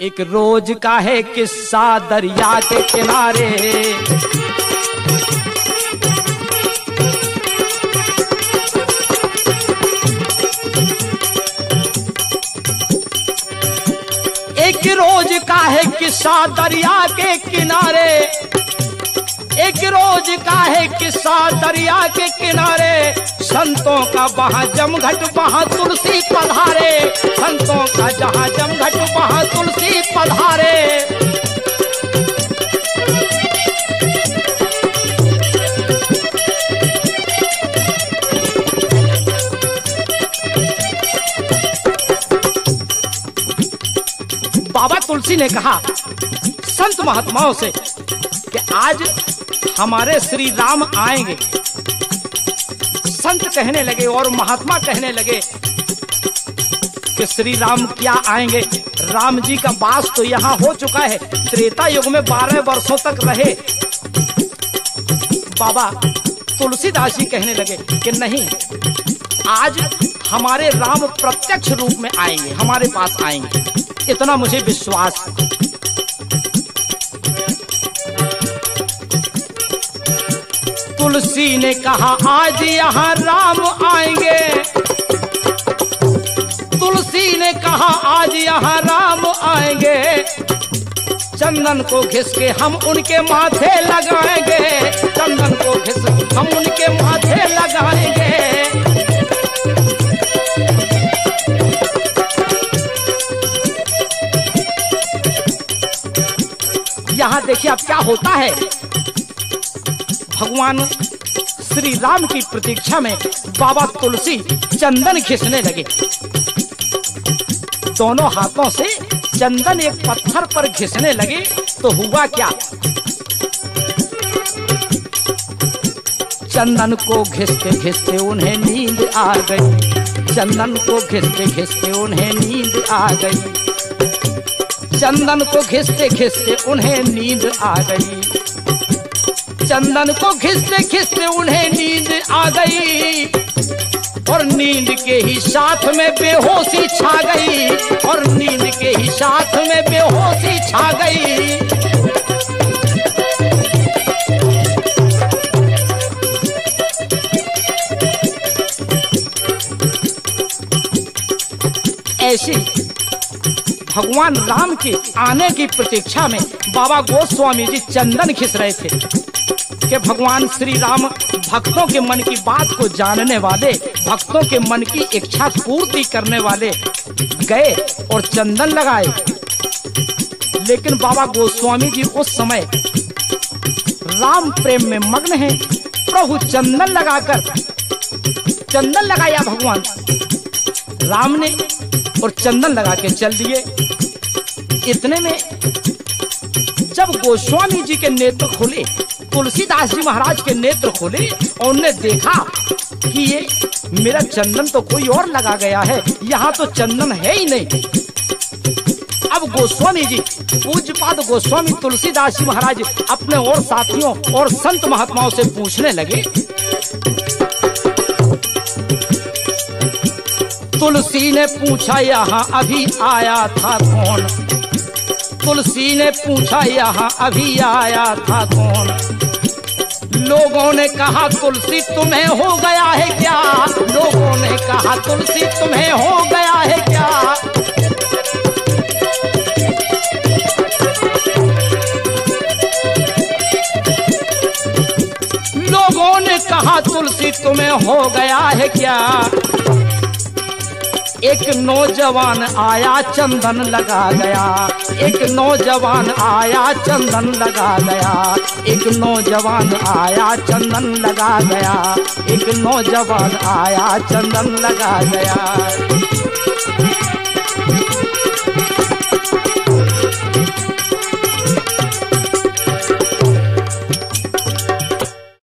एक रोज का है किस्सा दरिया के किनारे। एक रोज का है किस्सा दरिया के किनारे। एक रोज का है किस्सा दरिया के किनारे। संतों का वहाँ जमघट वहाँ तुलसी पधारे। संतों का जहाँ जमघट वहाँ तुलसी पधारे। बाबा तुलसी ने कहा, संत महात्माओं से कि आज हमारे श्री राम आएँगे। संत कहने लगे और महात्मा कहने लगे कि श्री राम क्या आएँगे? राम जी का वास तो यहाँ हो चुका है। त्रेता युग में बारह वर्षों तक रहे। बाबा तुलसीदास जी कहने लगे कि नहीं, आज हमारे राम प्रत्यक्ष रूप में आएँगे, हमारे पास आएँगे। इतना मुझे विश्वास है। तुलसी ने कहा, आज यहाँ राम आएँगे। तुलसी ने कहा, आज यहाँ राम आएँगे। चंदन को घिस के हम उनके माथे लगाएँगे। चंदन को घिस हम उनके माथे लगाएँगे। यहाँ देखिए अब क्या होता है। भगवान श्री राम की प्रतीक्षा में बाबा तुलसी चंदन घिसने लगे। दोनों हाथों से चंदन एक पत्थर पर घिसने लगे तो हुआ क्या? चंदन को घिसते घिसते उन्हें नींद आ गई। चंदन को घिसते घिसते उन्हें नींद आ गई। चंदन को घिसते घिसते उन्हें नींद आ गई। चंदन को घिसते घिसते उन्हें नींद आ गई। और नींद के ही साथ में बेहोशी छा गई। और नींद के ही साथ में बेहोशी छा गई। ऐसी भगवान राम के आने की प्रतीक्षा में बाबा गोस्वामी जी चंदन खिस रहे थे कि भगवान श्री राम भक्तों के मन की बात को जानने वाले, भक्तों के मन की इच्छा पूर्ति करने वाले गए और चंदन लगाए। लेकिन बाबा गोस्वामी जी उस समय राम प्रेम में मग्न हैं, प्रभु चंदन लगाकर, चंदन लगाया भगवान। राम ने और चंदन लगा के चल दिए। इतने में जब गोस्वामी जी के नेत्र खोले, तुलसीदास जी महाराज के नेत्र खोले और उनने देखा कि ये मेरा चंदन तो कोई और लगा गया है, यहाँ तो चंदन है ही नहीं। अब गोस्वामी जी, पूज्यपाद गोस्वामी तुलसीदास जी महाराज अपने और साथियों और संत महात्माओं से पूछने लगे तुलसी ने पूछा, यहाँ अभी आया था कौन? तुलसी ने पूछा, यहाँ अभी आया था कौन? लोगों ने कहा, तुलसी तुम्हें हो गया है क्या? लोगों ने कहा, तुलसी तुम्हें हो गया है क्या? लोगों ने कहा, तुलसी तुम्हें हो गया है क्या? एक नौजवान आया, चंदन लगा गया। एक नौजवान आया, चंदन लगा गया। एक नौजवान आया, चंदन लगा गया। एक नौजवान आया, चंदन लगा गया।